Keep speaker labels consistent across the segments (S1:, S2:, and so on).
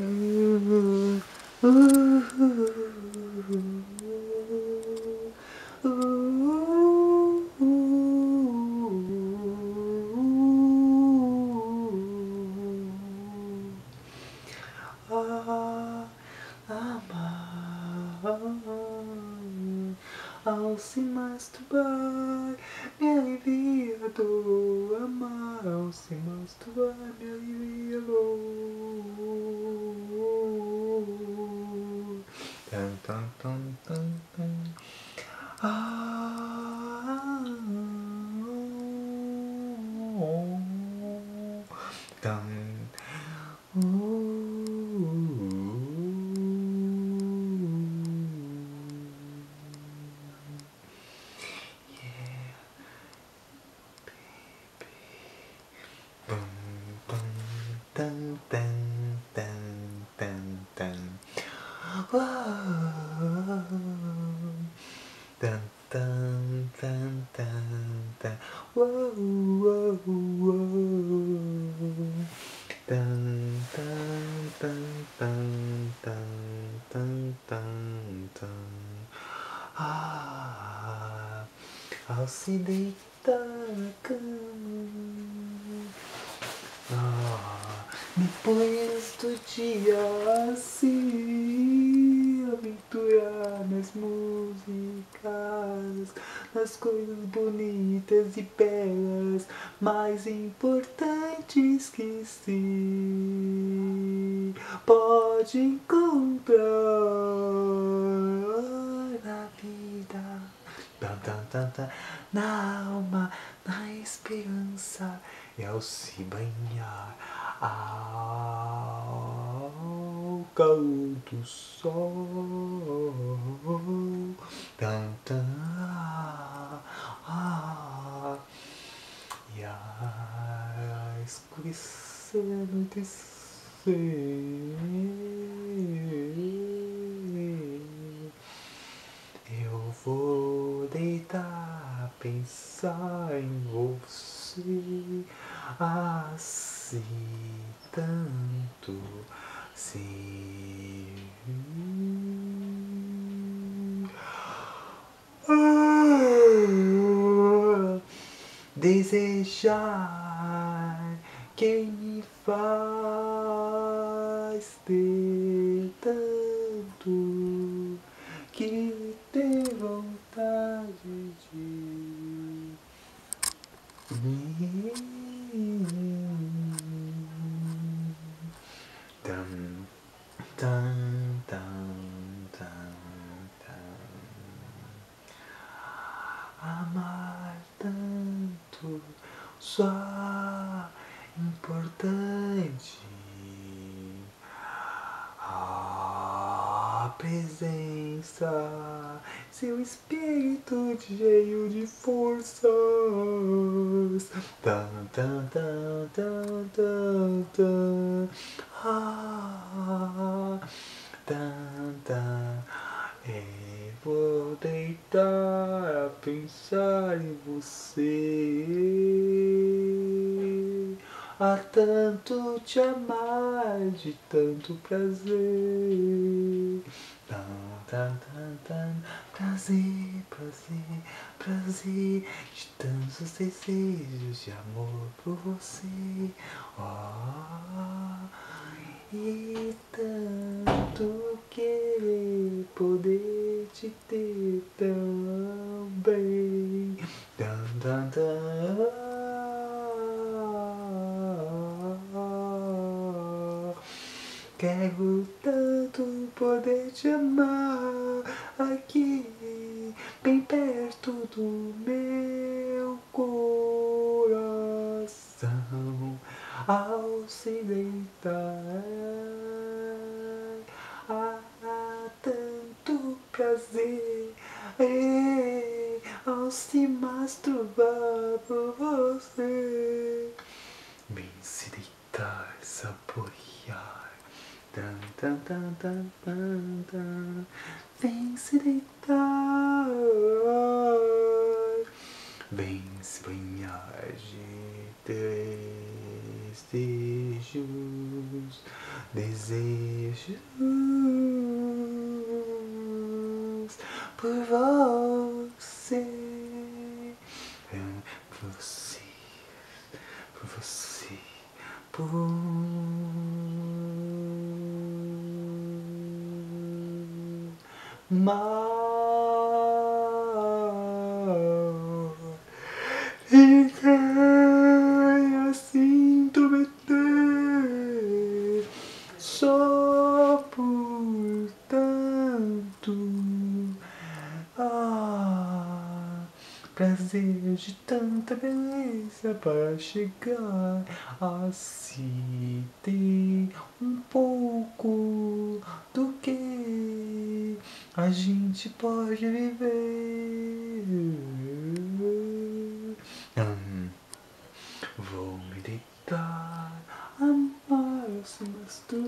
S1: Ao dor. Tan, tan, tan, tan, tan. Ah, Dun, dun, dun, dun, dun. Whoa, whoa, whoa. Dun, dun, dun, dun, dun, dun, dun, dun. Ah, ao se deitar coisas bonitas e belas, mais importantes que se pode encontrar na vida. Na alma, na esperança, e ao se banhar. Ao do sol. Tan, tan, ah, e a escurecer, anoitecer. Eu vou deitar, pensar em você assim tanto Ah, desejar quem me faz ter tanto que tem vontade de mim. Dum, dum, dum, dum, dum. Amar tanto só importante. A presença, seu espírito cheio de forças. Tan, tan, tan, tan, tan, tan. Ah, tan, tan. E vou deitar a pensar em você. Há tanto te amar, de tanto prazer. Tan, tan, tan, tan. Prazer, prazer, prazer. De tantos desejos de amor por você. Oh, e tanto querer poder te ter tão bem. Dan, dan, dan. Quero tanto poder te amar aqui, bem perto do meu coração, ao se deitar. Há tanto prazer ao se masturbar por você. Vem se deitar, saborear. Tan, tan, tan, tan, tan. Vem se deitar. Vem se banhar de desejos, desejos por você, por você, por você, por mal e quem assim prometer só por tanto ah, prazer de tanta beleza para chegar a se ter se mostrou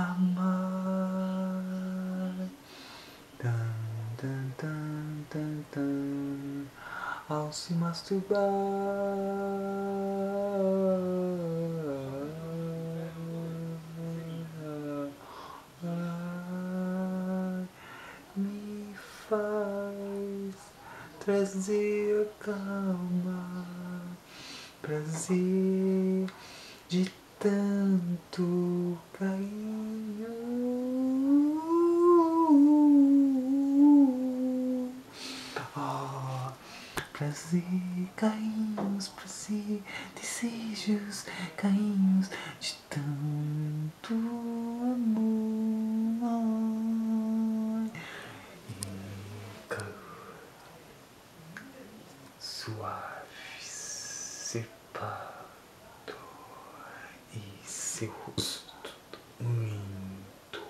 S1: amar. Tan, tan, tan, tan, tan, ao se masturbar, me faz trazer calma, prazer de tanto prazer, carinhos, prazer, desejos, carinhos de tanto amor. Suave, separado e seu rosto lindo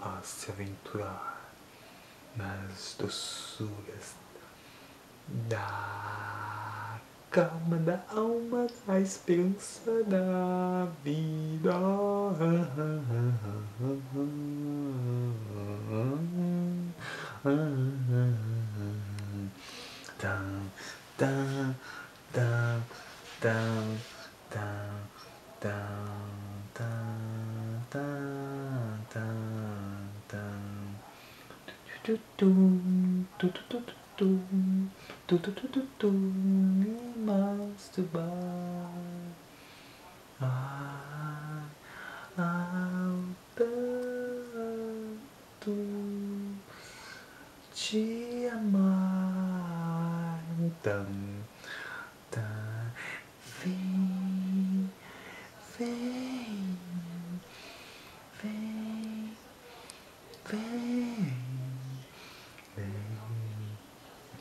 S1: a se aventurar nas doçuras da calma da alma, da esperança da vida. Tu tu tu tu tu tu tu tu tu tu tu me masturbar ah, ao tanto te amar. Tan tan vem vem vem vem vem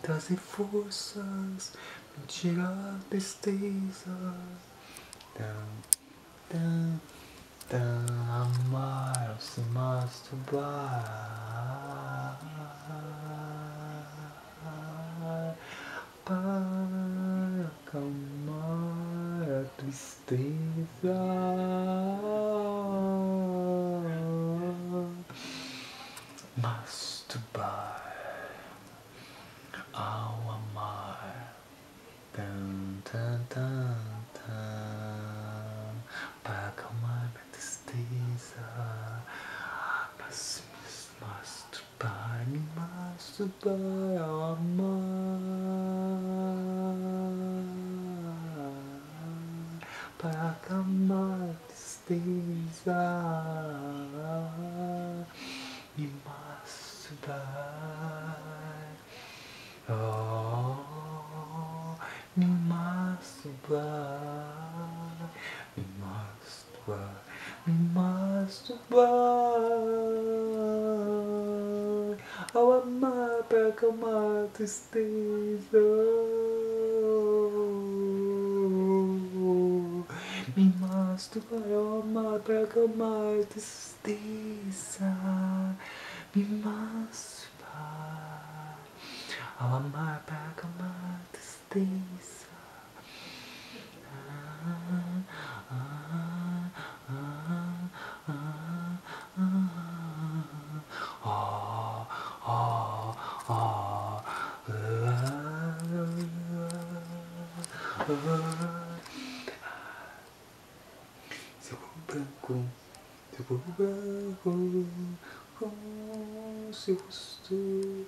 S1: trazer forças me tirar tristeza tan tan tan amar se masturbar para acalmar a tristeza. Masturbar ao amar. Tan, tan, tan, tan, para acalmar a tristeza. Mas me masturbar, me masturbar ao amar. Para acalmar a tristeza. Me masturbar. Oh, me masturbar, me masturbar, me masturbar, acamado é esteja. Me mando para o amado, para que acamado esteja. Me mando para o amar, para que acamado esteja. Seu corpo branco, seu corpo branco, com seu rosto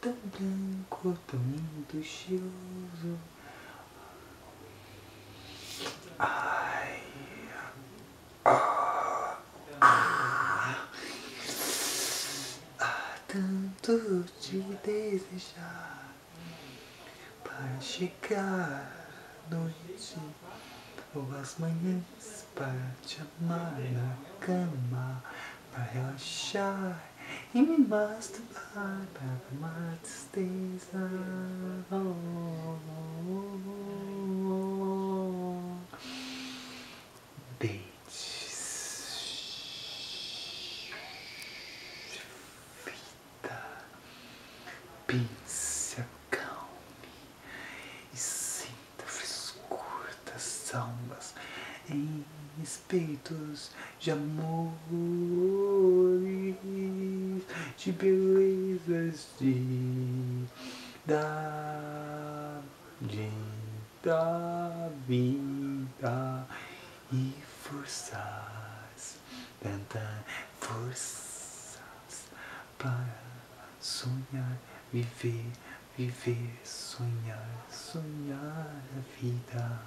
S1: tão branco, tão lindo, cheiroso. Ai, ah, ah, ah, tanto te desejar para chegar noite ou as manhãs para te amar na cama para relaxar e me masturbar para acalmar a tristeza. Oh, oh, oh, almas em espíritos de amores, de belezas de da, de, da vida e forças, tanta forças para sonhar, viver, viver, sonhar, sonhar a vida.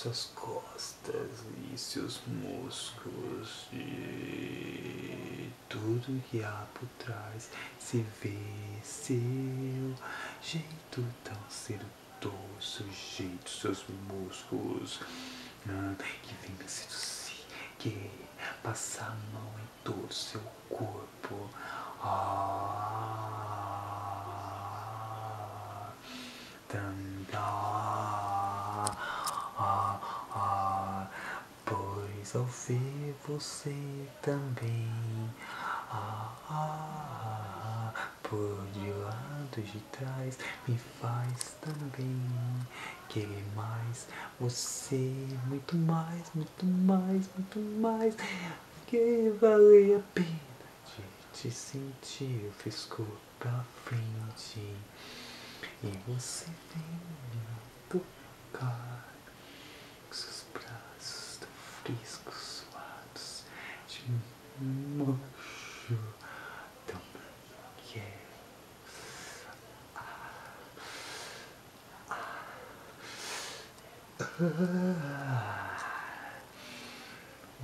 S1: Suas costas e seus músculos e tudo que há por trás se vê seu jeito tão sedutor, seu jeito, seus músculos ah, que vem me seduzir, que passar a mão em todo seu corpo. Ah, tam, ah, ah, pois ao ver você também, ah, ah, por de lado de trás, me faz também querer mais você, muito mais, muito mais, muito mais, que vale a pena de te sentir o frescor pra frente. E você vem me tocar piscos suados de mocho tão que. Ah, ah, ah,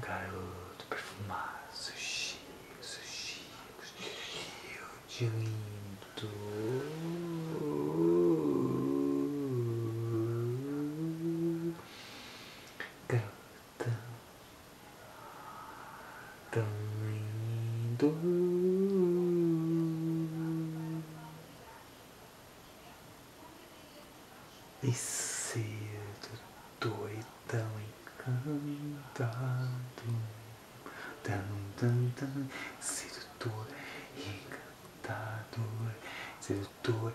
S1: garoto perfumado, sushi, sushi, sushi, de sedutor encantador. Sedutor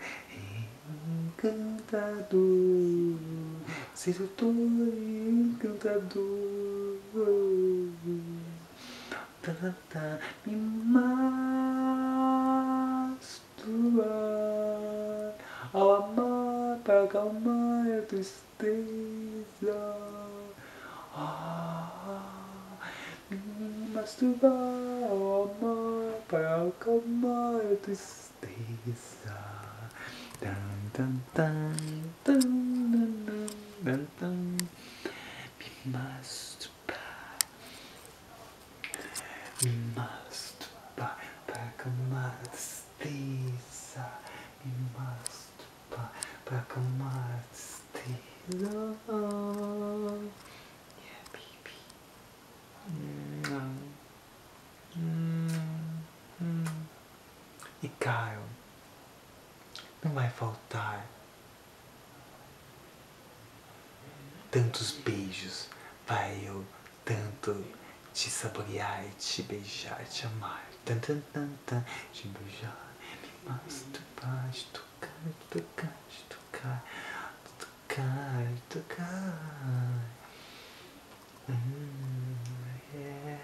S1: encantador. Sedutor encantador. Tá, me masturbar ao amar para acalmar a tristeza. tomorrow, my welcome, my this days dun dun dun dun dun dun dun. dun. Não vai faltar tantos beijos para eu tanto te saborear te beijar, te amar. Tan, tan, tan, tan, te beijar, me masturbar, te tocar, te tocar, te tocar, te tocar, te tocar. Hum, yeah,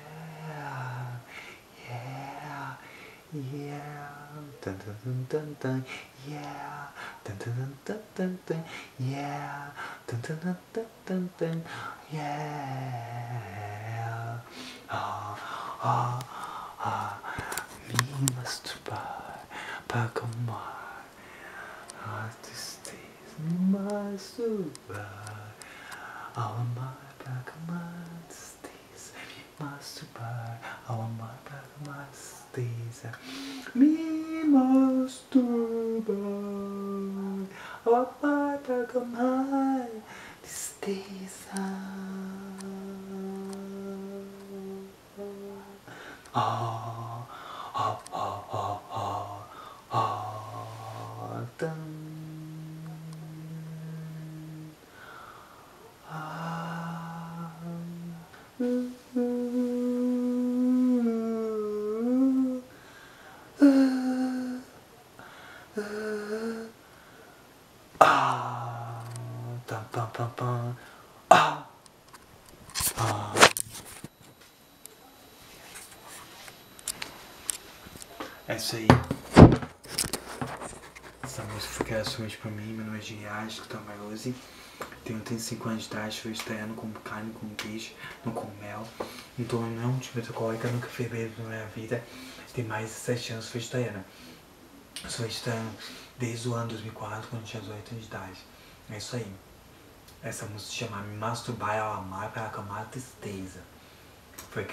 S1: yeah, yeah. Dun, dun, dun, dun, dun, yeah. Dun, dun, dun, dun, dun, dun, yeah. Dun, dun, dun, dun, dun, dun, yeah. Ah, ah, ah. Me masturbar para acalmar a tristeza. Me masturbar ao amar para acalmar a tristeza. Me masturbar ao amar para acalmar a tristeza. Me masturbar ao amar para acalmar a tristeza. Ah, É isso aí. Essa música foi somente pra mim. Meu nome é Giriás, que tô Marose. Tenho 35 anos de idade, estou estreando com carne, com queijo, não com mel. Não nenhum tipo de alcoólica, nunca fui beber na minha vida. Tem mais de 7 anos vegetariana. Sou vegetariano desde o ano 2004, quando tinha 18 anos de idade. É isso aí. Essa música se chama Me Masturbar ao Amar Acalmar a Tristeza. Foi